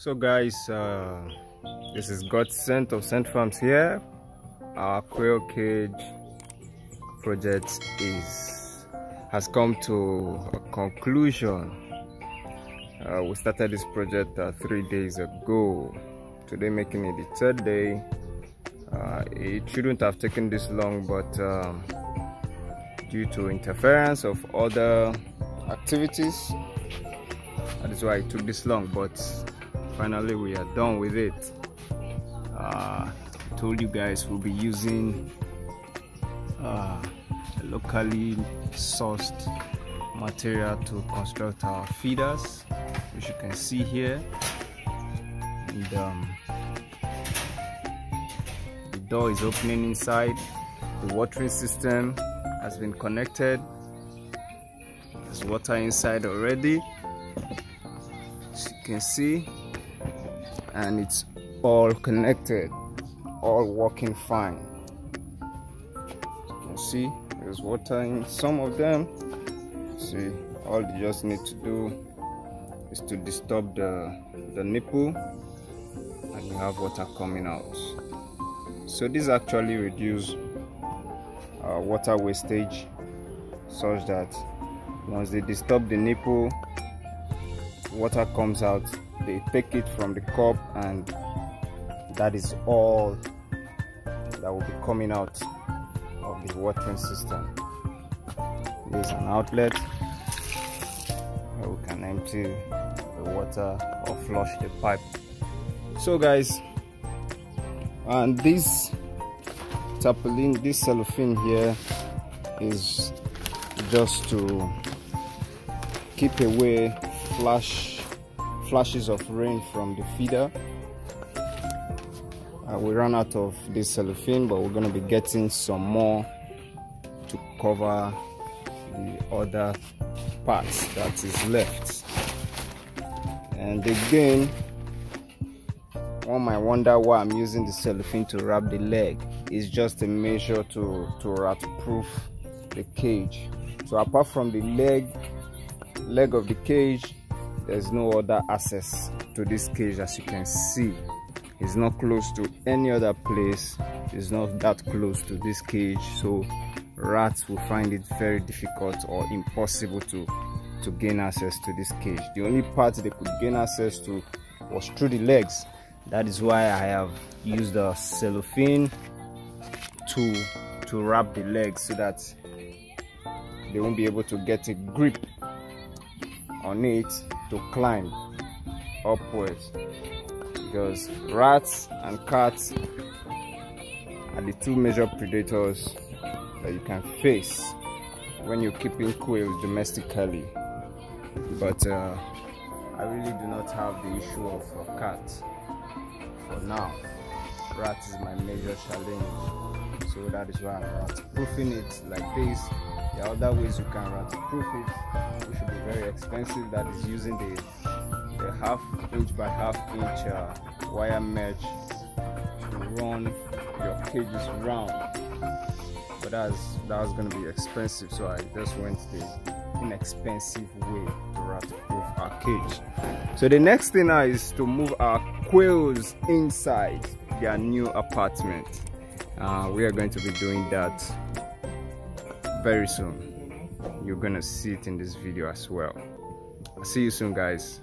So guys, uh, this is God Sent of Scent Farms here. Our quail cage project is has come to a conclusion. Uh, we started this project uh, three days ago. Today making it the third day. Uh, it shouldn't have taken this long, but um, due to interference of other activities, that is why it took this long. But finally we are done with it. Uh, told you guys we'll be using uh, locally sourced material to construct our feeders which you can see here. And um, the door is opening inside. The watering system has been connected. There's water inside already. As you can see and it's all connected all working fine. You can see there's water in some of them. See all you just need to do is to disturb the the nipple and you have water coming out. So this actually reduce uh, water wastage such that once they disturb the nipple water comes out they take it from the cup and that is all that will be coming out of the watering system. There's an outlet where we can empty the water or flush the pipe. So guys and this tarpaulin this cellophane here is just to keep away flash flashes of rain from the feeder. Uh, we ran out of this cellophane but we're going to be getting some more to cover the other parts that is left. And again one might wonder why i'm using the cellophane to wrap the leg. It's just a measure to to rat proof the cage. So apart from the leg leg of the cage there's no other access to this cage as you can see. It's not close to any other place. It's not that close to this cage. So rats will find it very difficult or impossible to to gain access to this cage. The only part they could gain access to was through the legs. That is why i have used a cellophane to to wrap the legs so that they won't be able to get a grip on it to climb upwards. Because rats and cats are the two major predators that you can face when you're keeping quails domestically. But uh, I really do not have the issue of a cat for now. Rat is my major challenge. So that is why I'm rat proofing it like this there are other ways you can proof it which should be very expensive that is using the, the half inch by half inch uh, wire mesh to run your cages round. But that's that's gonna be expensive so I just went the inexpensive way to rat proof our cage. So the next thing now is to move our quails inside their new apartment. Uh, we are going to be doing that very soon. You're gonna see it in this video as well. See you soon guys